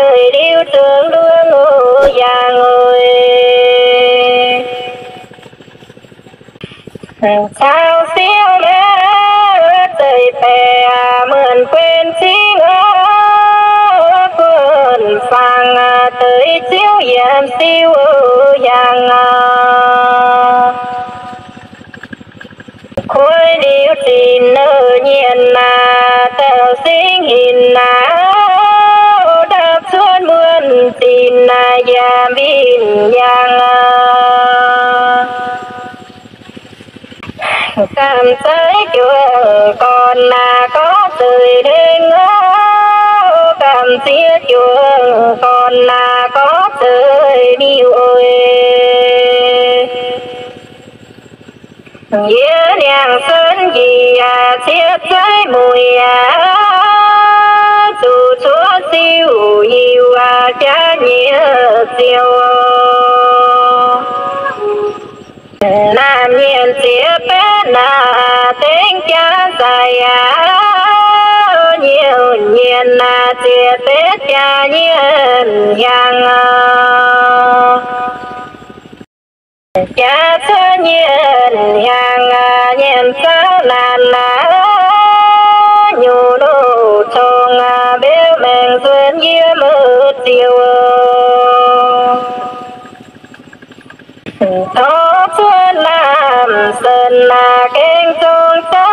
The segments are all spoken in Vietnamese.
dài điêu tương đua ngô già người sao xíu mẹ tơi bè mượn quên chi ngỡ quên phàng tới chiếu yếm siêu yang khối điêu tin nơ nhiên là tèo sinh hình là xuân tin na già bin yang à. cảm thấy chuông còn là có trời đêm cảm xía chuông còn là có tươi điêu ơi Nhớ nàng sơn gì à thiết trái mùi à siêu nhiều à cha nhớ siêu Nam nhiên chia bé na tiếng cha dài à Nhiều nhiên na chia bé cha nhiên yang cha cha nhiên yang à, nhiên sa nan là Thó xuân làm sơn là kênh trong tố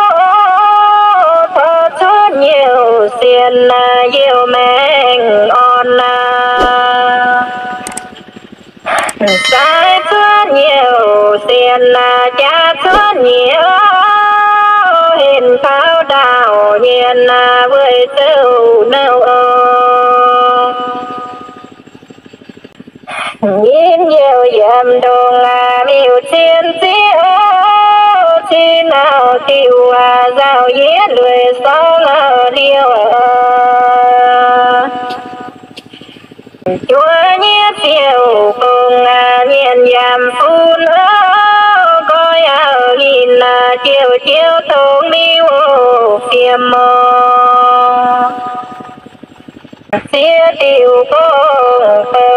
Thơ chút nhiều xiên là yêu mến on là Sai chút nhiều xiên là cha chút nhiều Hình pháo đạo nhiên là với sâu nâu nhìn nhiều dầm đồ ngà miêu sĩ, ô, chi nào tiêu à giao yết lười sao nào điều à chúa nhiếp chiều cùng à nhìn dầm phun coi à nhìn là chiều chiều thôn miêu phiềm mơ xía tiểu cô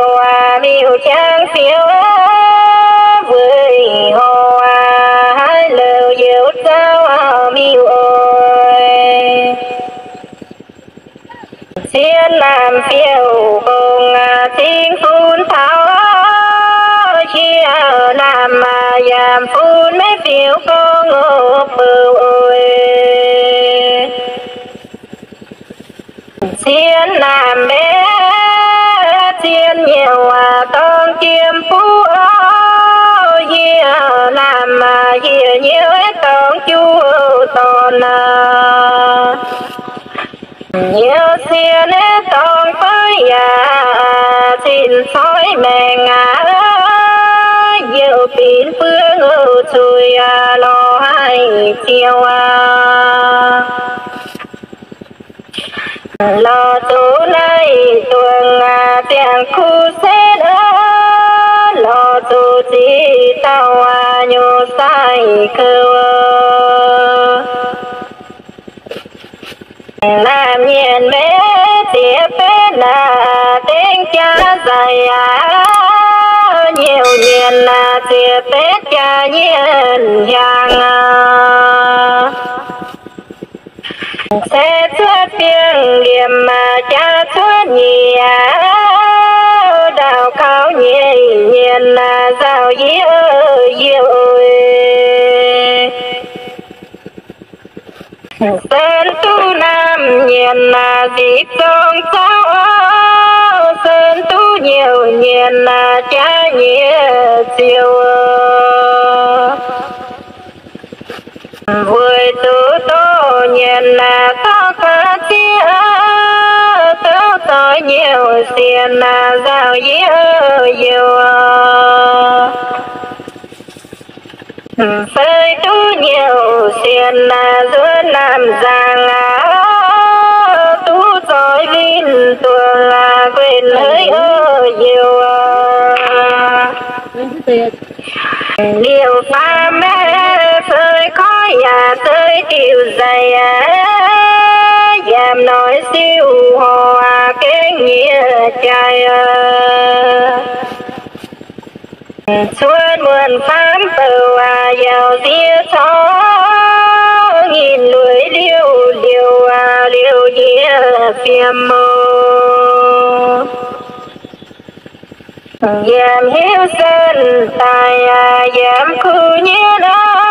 làm phiêu công tiếng phun tháo chia làm mà giảm phun mấy phiêu con ngô bưu ơi thiên làm bé xiên nhiều à con kiếm phú ye làm mà ye nhiều con chú tôn à. Tiêu à lo tu này tuồng à tiếng khu xe đó lo tu chỉ tao à nhu sai cơ làm nhiên bé tiếp bé là tiếng cha dài à. Nhiều nhiên là tiếp bé cha nhiên giang à sẽ xuất tiếng điểm mà cha xuất nhì đào cao nhì nhiên là giàu yêu yêu ơi sơn tu nam nhiên là dịp trong sao sơn tu nhiều nhiên là cha nhiều siêu vui tu tô nhiên là có cả chia tớ tội nhiều xiên là giàu yêu yêu phơi tu nhiều xiên là giữa làm giang tu rồi vin tuồng là quên hơi ơ yêu liều pha mẹ phơi khói nhà tới tiêu dày à giảm nói siêu hòa cái à, nghĩa trời. À. xuân muôn phán từ à giàu tia xó nghìn lưỡi liêu liêu à liêu dĩa phiêm mô giảm hiếu sơn tài à giảm khu như đó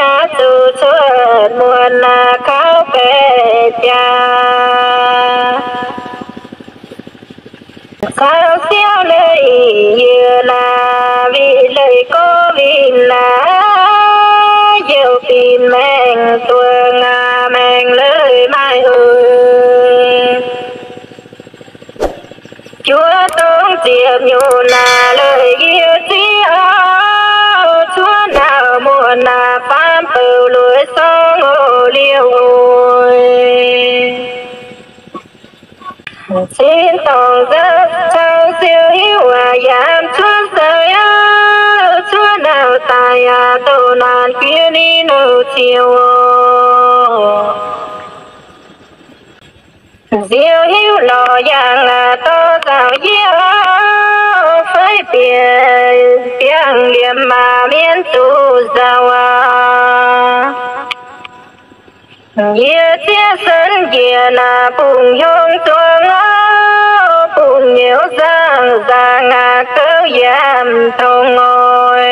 cha từ xuân muôn cao về cha. Sao xéo lời như là vì lời có vì là. Nhiều tin mèn tuồng à mèn lời mai ơi chúa tôn tiệm nhu là lời yêu xin xin tổng giấc trong siêu hữu và giảm chúa rời chúa nào tài à tổ nạn kia đi nô chiều. Diêu hữu lò giang là to giáo diêu phải biển tiếng liềm mà miên tu giàu. à Nghĩa tia sân kia na bùng yong tuang ngó bùng nhiều giang ra ngà cơ giam thông ngồi.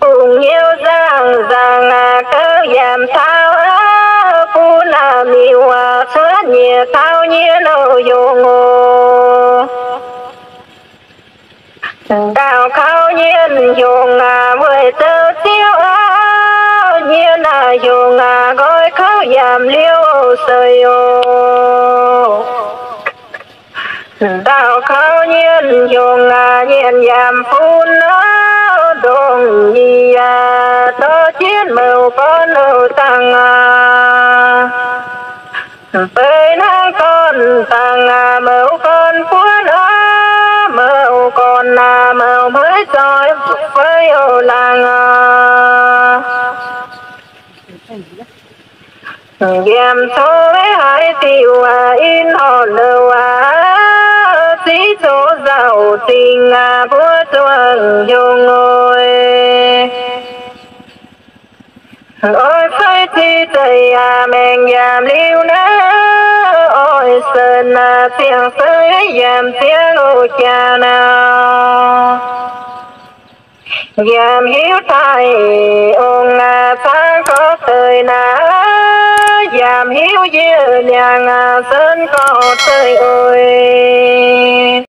Bùng nhiều giang ra ngà cơ giam thao á bu là mi hòa xuất nhẹ thao nhẹ lâu yong ngô. Đào khao nhiên dùng à với tơ tiêu á na yo nga à gói khóc giảm liêu sợi ô. Đào khao nhiên yo à nhiên yam phun nó đồng gì à tơ chiến màu con đầu tăng à. Tới nang con tăng à màu con phun à màu con à màu mới soi với ô làng à. Dèm số với hai tiêu à in hòn đầu à. Sĩ số giàu tình à bố chuông dùng ngồi Ôi phải thi tây à mèn giảm liêu ná Ôi, sơn à tiếng sơi giảm tiếng ô cha nào. Giảm hiếu thai ông à sáng có thời na làm hiếu dư nhà à sơn có trời ơi